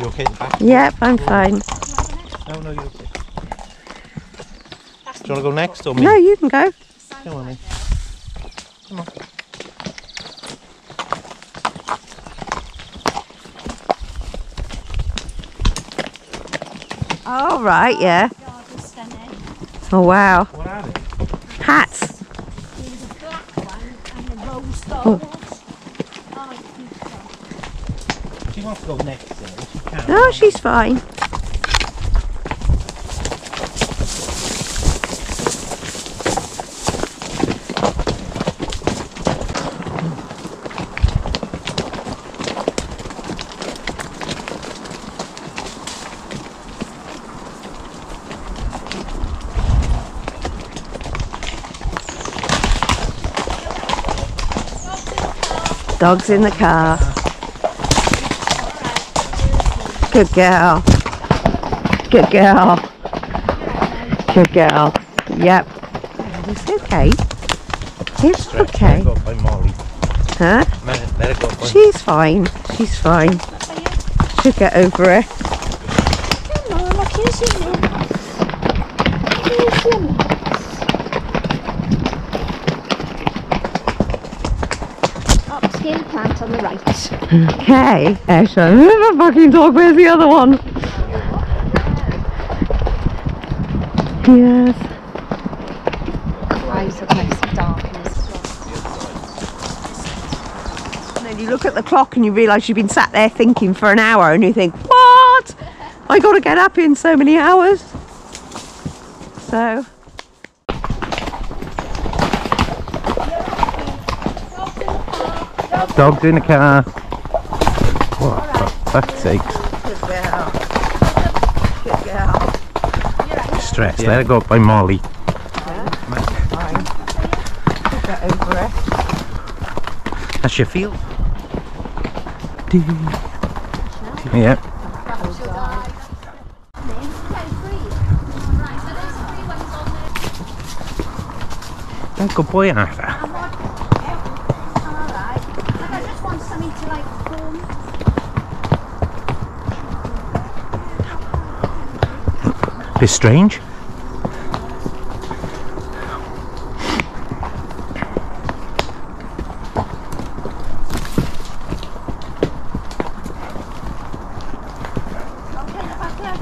You okay at the back? Yep, I'm fine. No, no, you're okay. Do you want to go next or me? No, you can go. Come on then. Come on. Oh, right, yeah. Oh, wow. What are they? Hats. She oh. wants to go next No, she's fine. Dog's in the car. Good girl. Good girl. Good girl. Yep. It's okay. It's okay. her go up by Molly. Huh? Let let her go up by She's fine. She's fine. She'll get over it. On the right. Okay. Excellent. Where's my fucking dog? Where's the other one? Yes. Eyes are nice and darkness. And then you look at the clock and you realise you've been sat there thinking for an hour and you think, what? I got to get up in so many hours. So, Dog's in the car. What for fuck's sakes? good girl. Good girl. Stress. Let her go by Molly. It. That's your field. Yep. Oh, good boy, Arthur. I just want something to like form. Bit strange.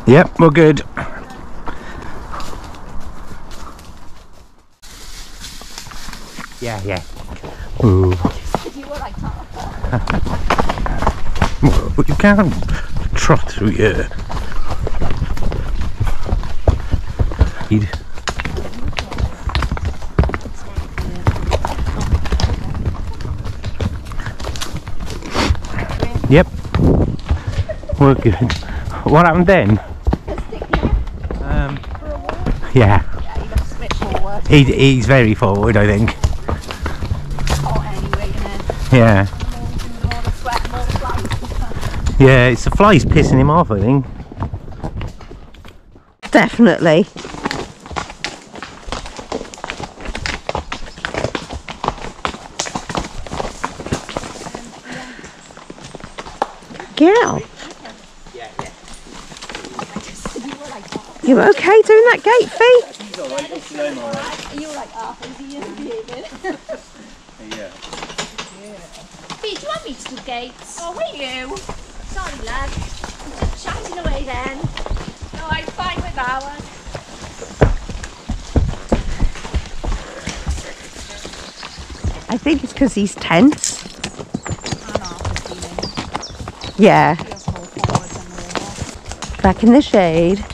Yep, we're good. Yeah, yeah. Ooh. Well, you can't trot through here. We're good. What happened then? Um, yeah. He, he's very forward, I think. Yeah. Yeah, it's the flies pissing him off, I think. Definitely. Girl. You okay doing that gate fee? Are you like half Bee, do you want me to do gates? Oh, will you? Sorry, lad. I'm just chatting away then. No, I'm fine with that one. I think it's because he's tense. Yeah. Back in the shade.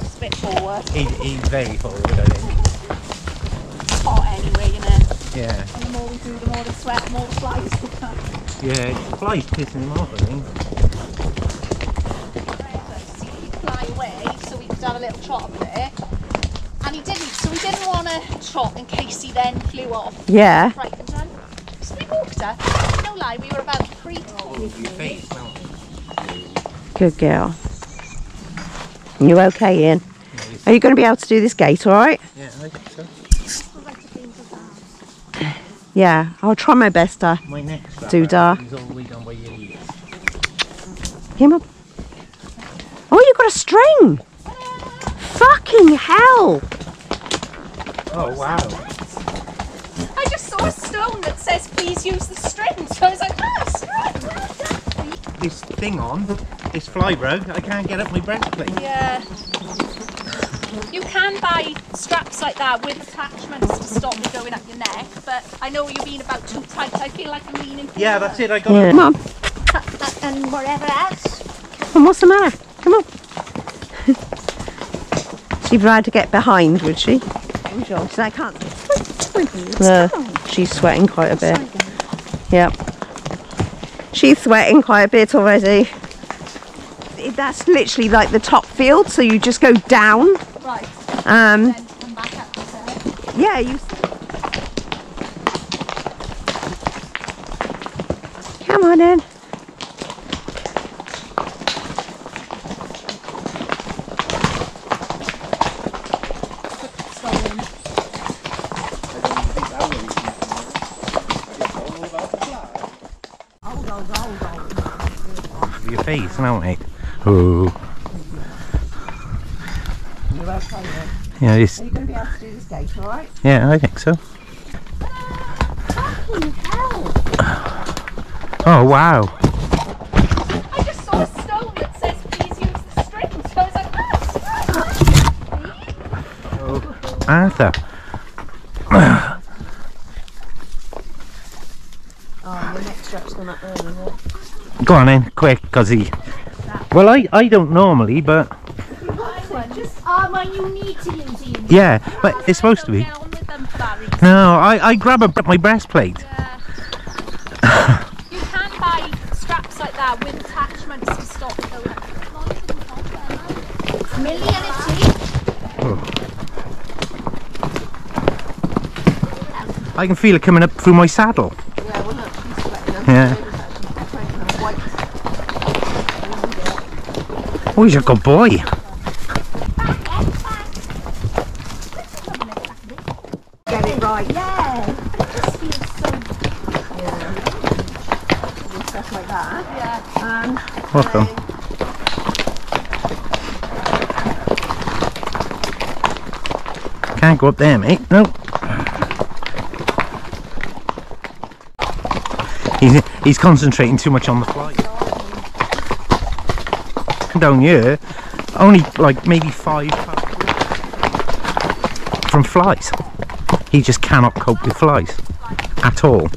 It's a bit forward. He, he's very forward, I think. It's hot anyway, you know. Yeah. And the more we do, the more the sweat, the more the flies become. Yeah, it's the flies pissing him off, I think. fly away so we could have a little trot up there. And he didn't, so we didn't want to trot in case he then flew off. Yeah. Frightened him. So we walked up. No lie, we were about three to Your. Good girl. You okay, Ian? Are you going to be able to do this gate, all right? Yeah, I think so. Yeah, I'll try my best to My next Doodah. is all the way down by your ears. Come on. Oh, you got a string! Fucking hell! Oh, wow. I just saw a stone that says please use the string. So I was like, ah, right, well done. This thing on, this fly broke, I can't get up my breastplate. Yeah. You can buy straps like that with attachments to stop me going up your neck, but I know you're being about too tight. I feel like I'm leaning forward. Yeah, that's it, I got Yeah. it. Come on, And whatever else. come on, what's the matter? Come on. She'd rather get behind, would she? Sure. So I can't. Uh, she's sweating quite a bit. Yep. She's sweating quite a bit already. That's literally like the top field, so you just go down. Right. Um, Then come back up. you said. Yeah, you. Come on in. Your face now, mate. Oh. Yeah, it's, Are you going to be able to do this gate, alright? yeah, I think so. Uh, hell. Oh, wow. I just saw a stone that says please use the string. So I was like, ah, oh, right. Arthur. Oh, your next strap's gone up there, isn't it? Go on in, quick, cause he. Well, I, I don't normally, but Just, oh, you need to use Ian. yeah, but it's supposed to be. Get on with them for that reason. No, I, I grab a, my breastplate. Yeah. you can buy straps like that with attachments to stop going up. Millionity. I can feel it coming up through my saddle. Yeah, well, sweating. Yeah. Oh, he's a good boy. Get it right. Yeah. It just feels so. Stuff like that. Yeah. Um, Welcome. Can't go up there, mate. No. He's, he's concentrating too much on the flight. Down here, only like maybe five from flies. He just cannot cope with flies at all.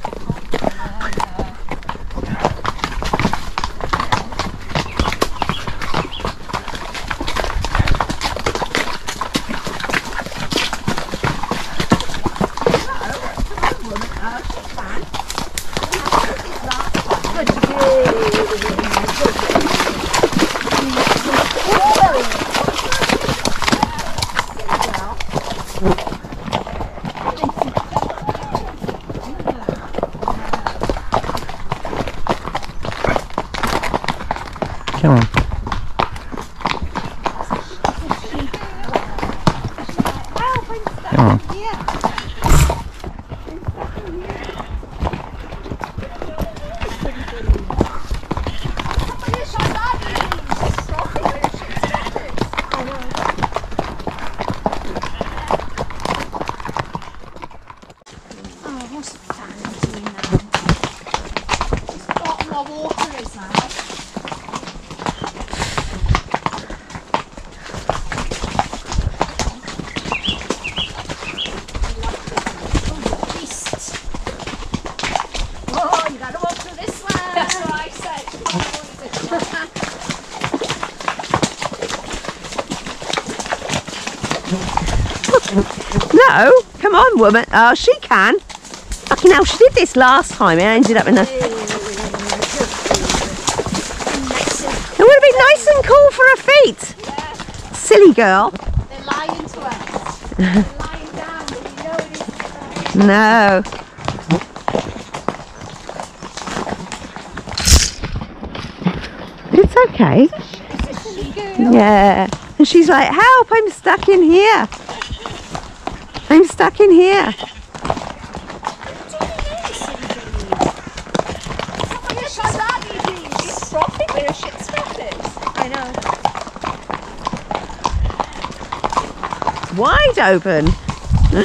Come on. Come on. Oh, what's the fan doing now? It's got more water is now. Beast. Oh, you gotta walk through this one. That's what I said. No, come on, woman. Oh, she can. Fucking hell, she did this last time. It ended up in a. It would have been nice and cool for her feet. Yeah, Silly girl. they're lying to us. They're lying down, but you know it is. No. It's okay. Silly girl. Yeah. And she's like, help, I'm stuck in here. Stuck in here. Wide open.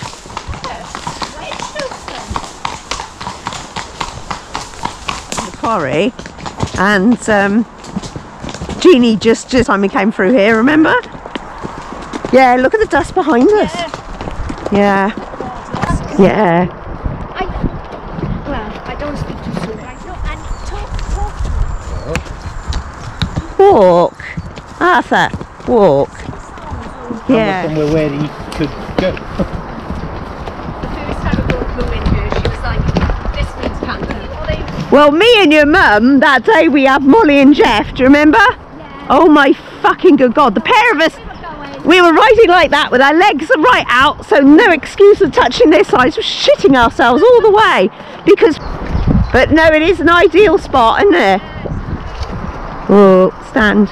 The quarry. And um, Jeannie just, just time we came through here, remember? Yeah, look at the dust behind us. Yeah. Yeah. Yeah. I, well, I don't speak too soon. I know, and talk, talk. Walk. Arthur, walk. Yeah. Somewhere where he could go. The first time I brought Blue in here, she was like, this means cancer. Well, me and your mum, that day we had Molly and Jeff, do you remember? Oh my fucking good God. The pair of us, we were riding like that with our legs right out, so no excuse of touching their sides. We're shitting ourselves all the way. Because, but no, it is an ideal spot, isn't it? Oh, stand.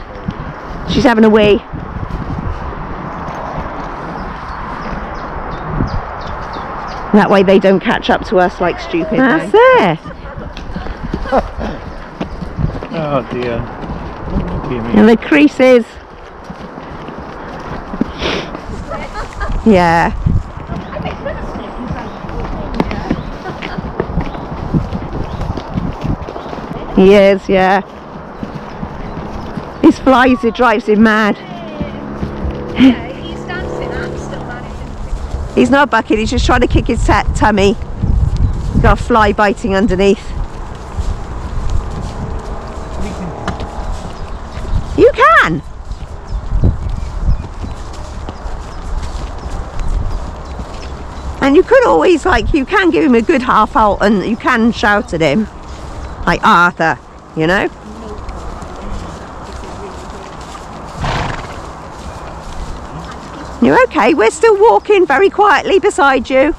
She's having a wee. That way they don't catch up to us like stupid. That's it. Oh dear. Dear me. And the creases. Yeah. He is, yeah. These flies, it drives him mad. He's dancing. I'm still managing. He's not bucking, he's just trying to kick his tummy. Got a fly biting underneath. You can! And you could always, like, you can give him a good half halt and you can shout at him. Like Arthur, you know? You're okay, we're still walking very quietly beside you.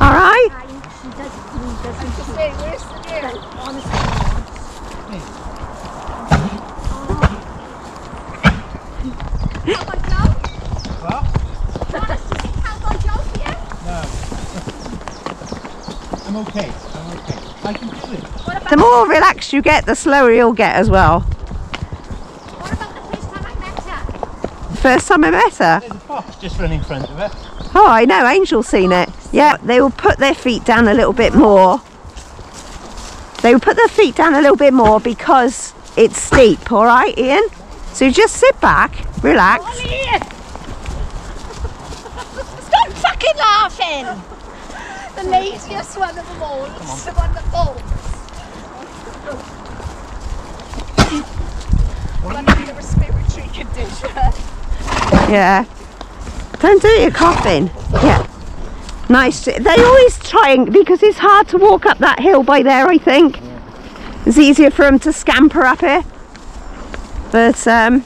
Alright? Hey, where's the deer? I'm okay. I'm okay. I can do it. The more relaxed you get, the slower you'll get as well. What about the first time I met her? The first time I met her. There's a fox just running in front of her. Oh, I know, Angel's seen it. Yeah, they will put their feet down a little bit more. They will put their feet down a little bit more because it's steep, all right, Ian? So you just sit back, relax. Stop fucking laughing! The laziest one of them all is the one that falls. One of your respiratory condition. Yeah. Don't do it, you're coughing. Yeah. Nice. to- They always try and, because it's hard to walk up that hill by there, I think. It's easier for them to scamper up here. But, um,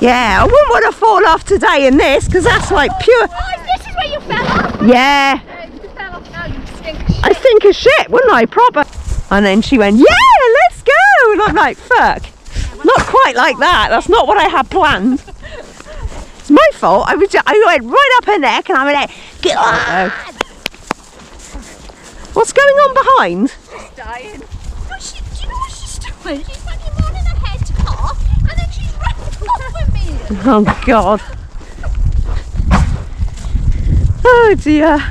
yeah, I wouldn't want to fall off today in this because that's like pure. Yeah, Yeah, you fell off now, stink. I think of shit, wouldn't I? Proper. And then she went, yeah, let's go. And I'm like, fuck. Not quite like that. That's not what I had planned. It's my fault. I was. Just, I went right up her neck, and I'm like, get on. What's going on behind? She's dying. No, she, do you know what she's doing? She's fucking wanting her head to cough, and then she's running off with me. Oh God. Oh dear.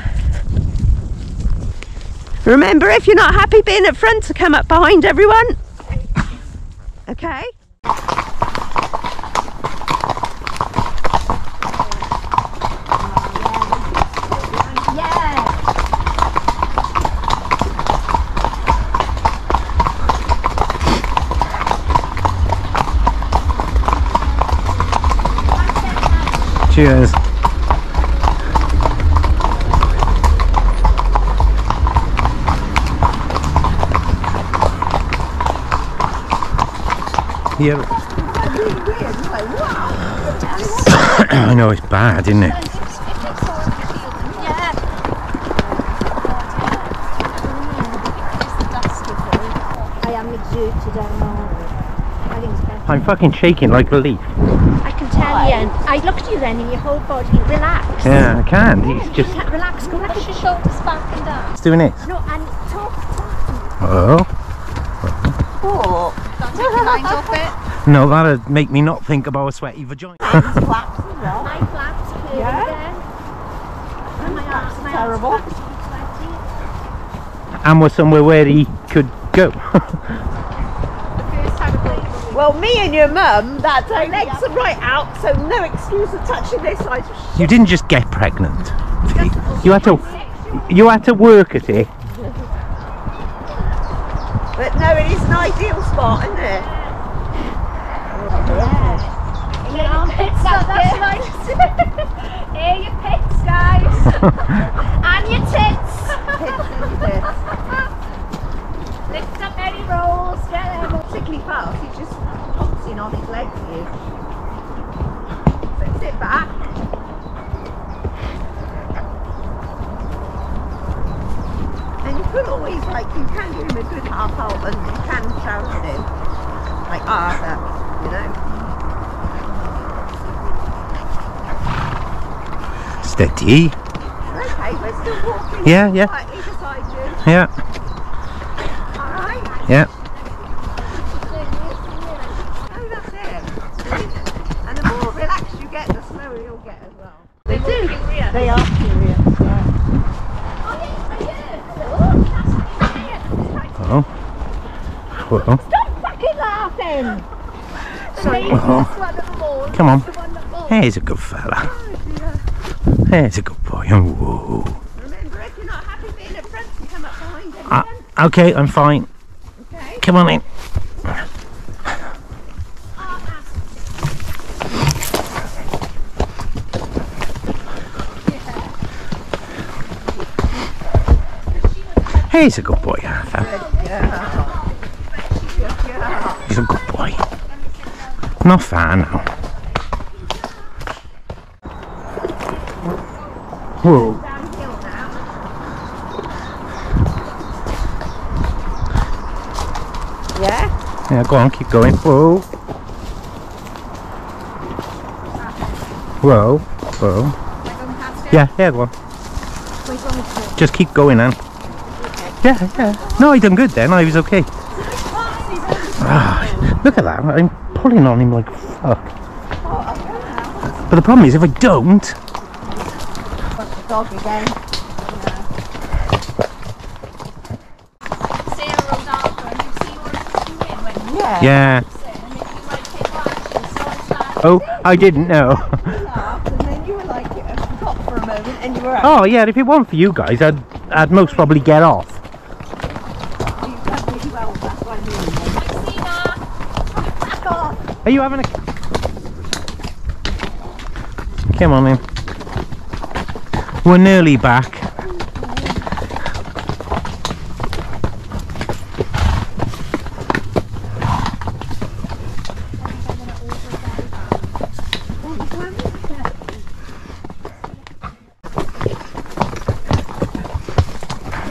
Remember, if you're not happy being at front, to come up behind everyone. Okay. Cheers. Yeah. I know it's bad, isn't it? I am exerted, I know. I think it's better. I'm fucking shaking like a leaf. I can tell you. And I looked at you then and your whole body relaxed. Yeah, I can't. He's just Ca- Relax, go Push relax. your shoulders back and down. he's doing this. No, and talk, talk. Oh. Oh, Don't take your mind off it. No, that'd make me not think about a sweaty vagina. Flaps as well. My flaps curving Yeah. again. And my arms, my terrible. arms flaps are sweaty. and we're somewhere where he could go. The first time I played Well, me and your mum, that our legs are right out, so no excuse of touching this side. you didn't just get pregnant. You had to you had to work at it. But no, it is an ideal spot, isn't it? Armpits That's. Here your pits, guys. And your tits. Lift up any rolls. Get them. Particularly fast, he just pops in on his legs here. So sit back. And you could always, like, you can give him a good half halt and you can shout at him. Like, ah, Arthur, you know? Steady. Okay, we're still walking. Yeah, yeah. Quietly beside you. Yeah, Alright? yeah. Oh, that's it. And the more relaxed you get, the slower you'll get as well. They do. Curious. They are curious. Oh, oh, oh. Well, Stop fucking laughing. Sorry. well, One of them all. come on. The one that falls. There's a good fella. Oh. There's a good boy. Oh, whoa. Remember, if you're not happy being at front, you come up behind him. Ah, okay, I'm fine. Okay. Come on in. He's a good boy, Arthur. He's a good boy. Not far now. Whoa. Yeah? Yeah, go on, keep going. Whoa. Whoa. Whoa. Yeah, yeah, go on. Just keep going then. Yeah, yeah. No, I done good then. I was okay. Ah, look at that. I'm pulling on him like fuck. But the problem is, if I don't, Dog again. Sarah wrote after and you see what it's doing when you Yeah. yeah. sit and if you like take action. So it's like, Oh, I didn't know. laughed and then you were like, forgot for a moment and you were up. Oh yeah, if it weren't for you guys, I'd I'd most probably get off. You done really well, that's why I knew you. I see that. Back off. Are you having a? Come on in. We're nearly back.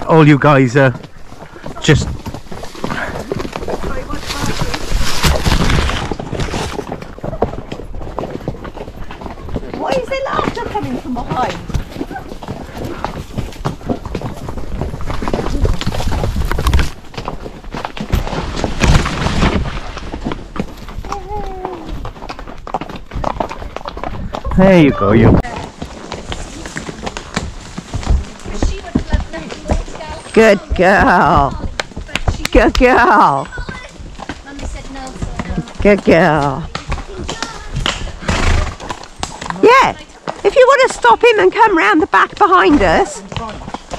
All you guys are just Sorry, what's my Why is there laughter coming from behind? There you go, you. Good girl. Good girl. Good girl. Yeah. If you want to stop him and come round the back behind us,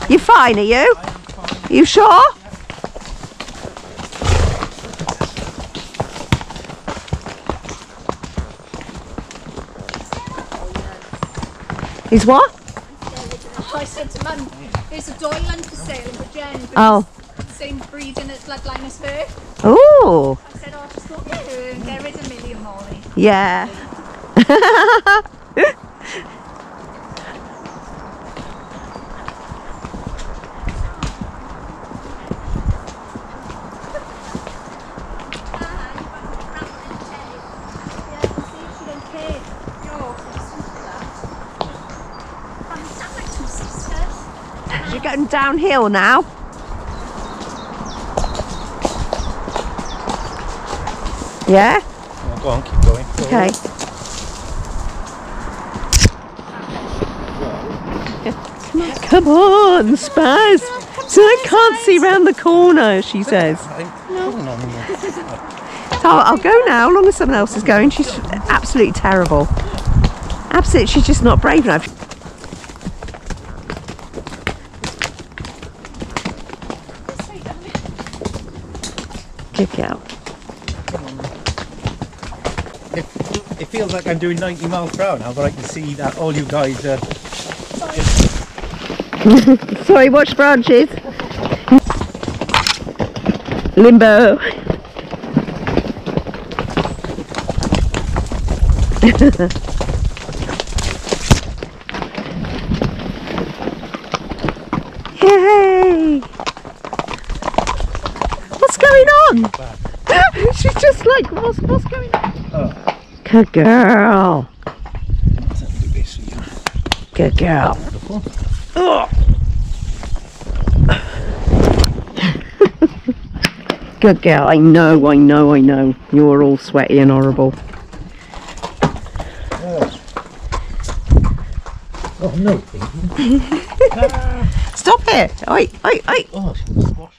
you're fine, are you? You sure? Is what? I said to Mum, there's a Doyland for sale in but Oh. the Same breed and its bloodline as her. Oh, I said, oh, just go get her and get rid of Millie and Molly. yeah. going downhill now. Yeah? Yeah, go on, keep going. Go. Okay. Come on, Spaz. So I can't see round the corner, she says. So I'll, I'll go now, as long as someone else is going. She's absolutely terrible. Absolutely, she's just not brave enough. Good. It, it feels like I'm doing 90 miles per hour now, but I can see that all you guys are. Sorry, watch branches. Limbo. Yay! What's going on? She's just like, what's, what's going on? Oh. Good girl. Good girl. Good girl. I know, I know, I know. You're all sweaty and horrible. Oh no! Stop it! Oi, oi, oi. Oh, she squashed me.